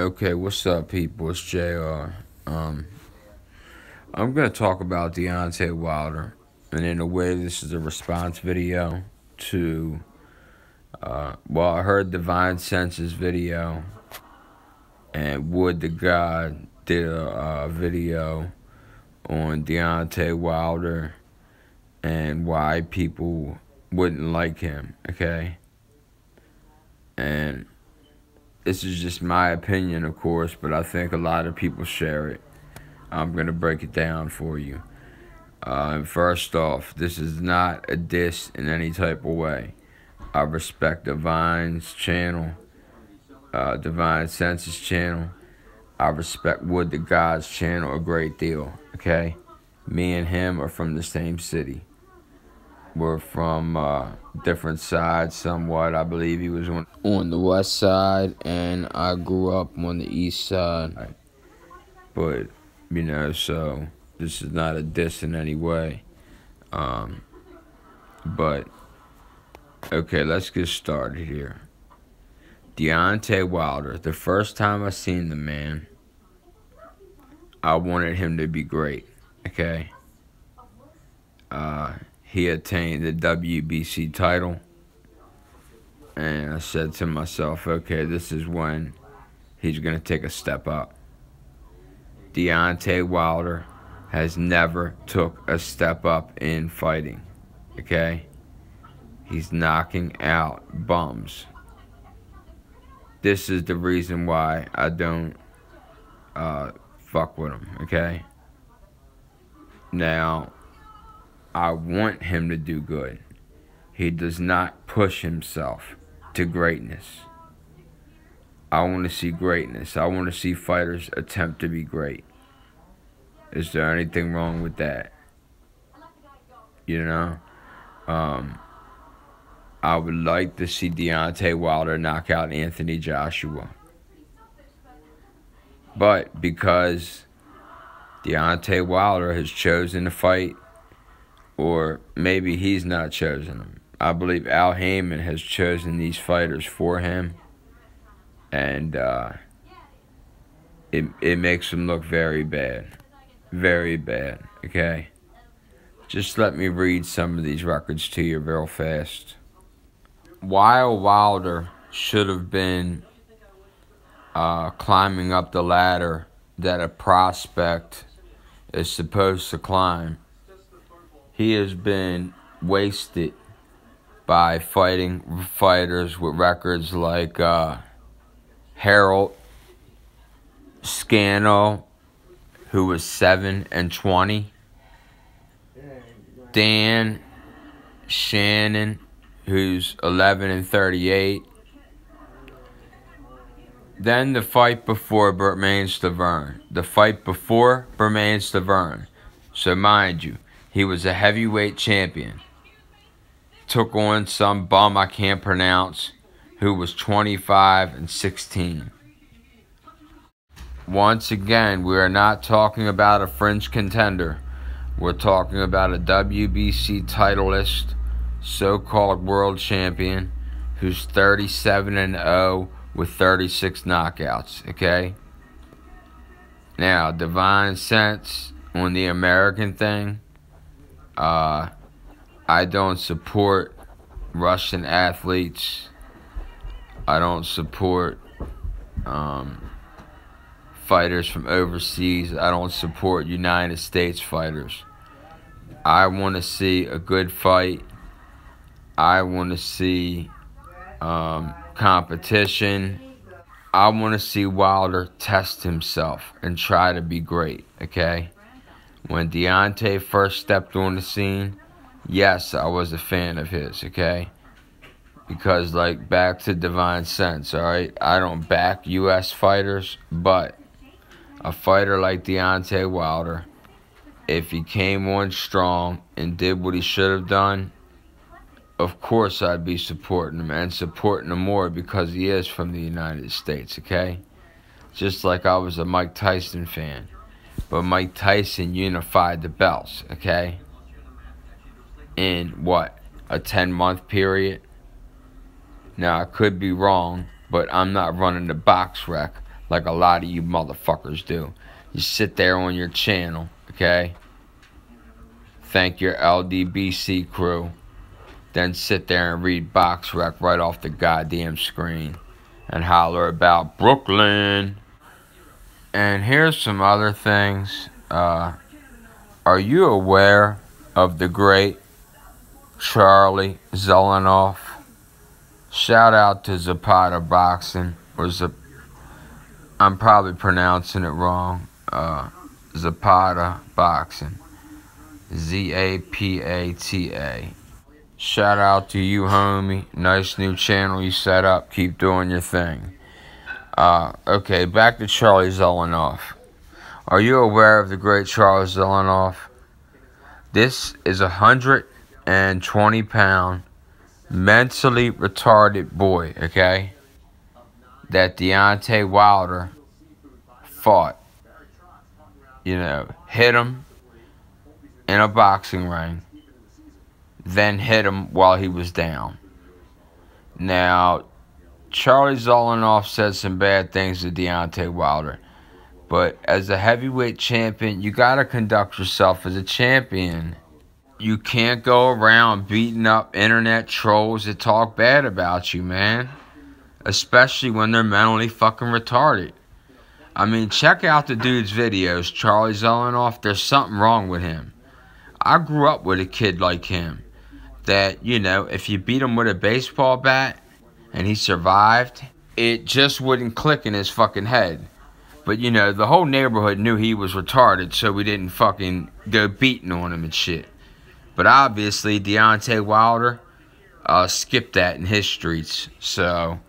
Okay, what's up, people? It's JR. Um, I'm going to talk about Deontay Wilder. And in a way, this is a response video to, uh, well, I heard Divine Senses video. And Wood the God did a video on Deontay Wilder and why people wouldn't like him, okay? And this is just my opinion, of course, but I think a lot of people share it. I'm going to break it down for you. Uh, first off, this is not a diss in any type of way. I respect Divine's channel, uh, Divine Senses channel. I respect Wood the God's channel a great deal, okay? Me and him are from the same city. We're from uh, different sides somewhat. I believe he was on, on the west side, and I grew up on the east side. But, you know, so this is not a diss in any way. Um, but, okay, let's get started here. Deontay Wilder, the first time I seen the man, I wanted him to be great, okay? Uh, he attained the WBC title. And I said to myself, okay, this is when he's going to take a step up. Deontay Wilder has never took a step up in fighting. Okay? He's knocking out bums. This is the reason why I don't uh, fuck with him. Okay? Now, I want him to do good. He does not push himself to greatness. I want to see greatness. I want to see fighters attempt to be great. Is there anything wrong with that? You know? Um, I would like to see Deontay Wilder knock out Anthony Joshua. But because Deontay Wilder has chosen to fight or maybe he's not chosen them. I believe Al Haymon has chosen these fighters for him, and uh, it it makes him look very bad, very bad. Okay, just let me read some of these records to you real fast. While Wilder should have been uh, climbing up the ladder that a prospect is supposed to climb he has been wasted by fighting fighters with records like uh, Harold Scannell, who was 7 and 20, Dan Shannon, who's 11 and 38. Then the fight before Bermane Stiverne. The fight before Bermane Stiverne. So mind you, he was a heavyweight champion. Took on some bum I can't pronounce who was 25 and 16. Once again, we are not talking about a fringe contender. We're talking about a WBC titleist, so called world champion, who's 37 and 0 with 36 knockouts, okay? Now, Divine Sense on the American thing uh, I don't support Russian athletes. I don't support um, fighters from overseas. I don't support United States fighters. I want to see a good fight. I want to see um, competition. I want to see Wilder test himself and try to be great, okay? When Deontay first stepped on the scene, yes, I was a fan of his, okay? Because, like, back to Divine Sense, alright? I don't back U.S. fighters, but a fighter like Deontay Wilder, if he came on strong and did what he should have done, of course I'd be supporting him and supporting him more because he is from the United States, okay? Just like I was a Mike Tyson fan. But Mike Tyson unified the belts, okay? In what? A 10 month period? Now, I could be wrong, but I'm not running the BoxRec like a lot of you motherfuckers do. You sit there on your channel, okay? Thank your LDBC crew. Then sit there and read BoxRec right off the goddamn screen. And holler about Brooklyn. And here's some other things. Uh, are you aware of the great Charlie Zelenoff? Shout out to Zapata Boxing. Or Zap- I'm probably pronouncing it wrong. Uh, Zapata Boxing. Z A P A T A. Shout out to you, homie. Nice new channel you set up. Keep doing your thing. Uh, okay, back to Charlie Zelenoff. Are you aware of the great Charlie Zelenoff? This is a 120 pound mentally retarded boy, okay? That Deontay Wilder fought. You know, hit him in a boxing ring, then hit him while he was down. Now, Charlie Zelenoff said some bad things to Deontay Wilder. But as a heavyweight champion, you got to conduct yourself as a champion. You can't go around beating up internet trolls that talk bad about you, man. Especially when they're mentally fucking retarded. I mean, check out the dude's videos, Charlie Zelenoff. There's something wrong with him. I grew up with a kid like him. That, you know, if you beat him with a baseball bat and he survived, it just wouldn't click in his fucking head. But you know, the whole neighborhood knew he was retarded, so we didn't fucking go beating on him and shit. But obviously, Deontay Wilder uh, skipped that in his streets. So,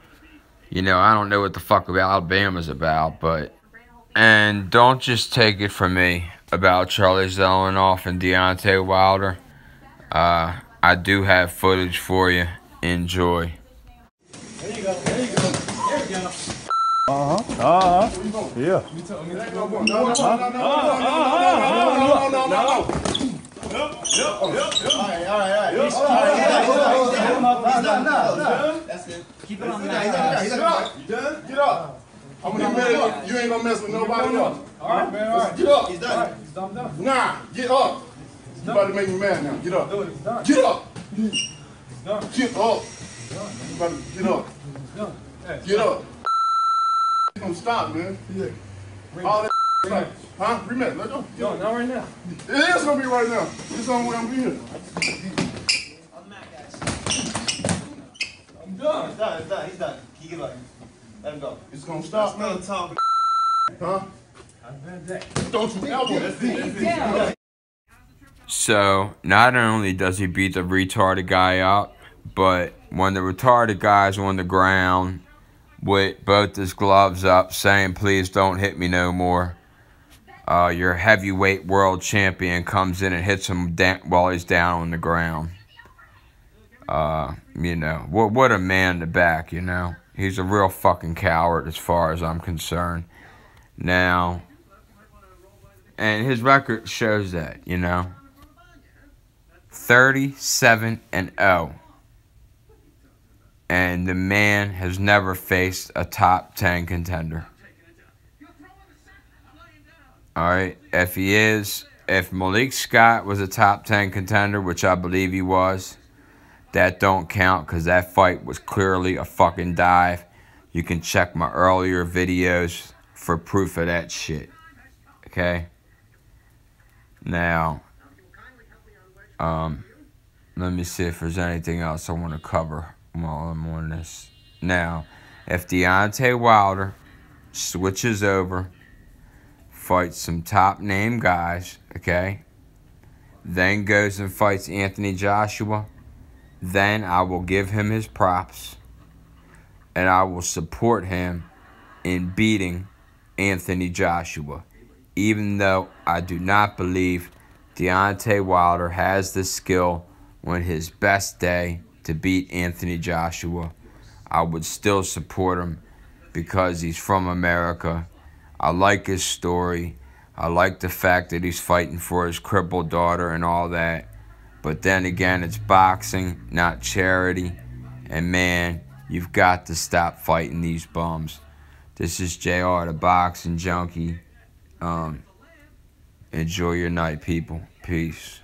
you know, I don't know what the fuck about Alabama's about, but. And don't just take it from me about Charlie Zelenoff and Deontay Wilder. Uh, I do have footage for you. Enjoy. There you go. There you go. There we go. Uh huh. Uh huh. Yeah. No, no, no, no, no, no, no, no, no, no. no. Yep, yep, yep, yep. All right, all right, all right. Done. He's done. He's done. done. That's it. Keep it that. He's done. He's done. You done? Get up. I'm gonna get ready. You ain't gonna mess with nobody else. All right, man. All right. Get up. He's done. He's done. Done. Nah, get up. You about to make me mad now. Get up. Get up. Get up. You about get up. Get up. You gonna stop, man. All that like, huh? Rematch. Let's go. No, not right now. It is gonna be right now. It's on way I'm here. I'm done. He's done, he's done, he's done. He give up. Let him go. It's gonna stop, man. Still talking. Huh? Don't you ever. So, not only does he beat the retarded guy up, but when the retarded guy's on the ground with both his gloves up saying, please don't hit me no more, uh, your heavyweight world champion comes in and hits him while he's down on the ground. Uh, you know, what, what a man to back, you know. He's a real fucking coward as far as I'm concerned. Now, and his record shows that, you know. 37 and 0. And the man has never faced a top 10 contender. All right, if he is, if Malik Scott was a top 10 contender, which I believe he was, that don't count because that fight was clearly a fucking dive. You can check my earlier videos for proof of that shit. Okay? Now, um, let me see if there's anything else I want to cover while I'm on this. Now, if Deontay Wilder switches over, fights some top name guys, okay, then goes and fights Anthony Joshua, then I will give him his props and I will support him in beating Anthony Joshua, even though I do not believe Deontay Wilder has the skill on his best day to beat Anthony Joshua. I would still support him because he's from America. I like his story. I like the fact that he's fighting for his crippled daughter and all that. But then again, it's boxing, not charity. And man, you've got to stop fighting these bums. This is JR, the boxing junkie. Um, enjoy your night, people. Peace.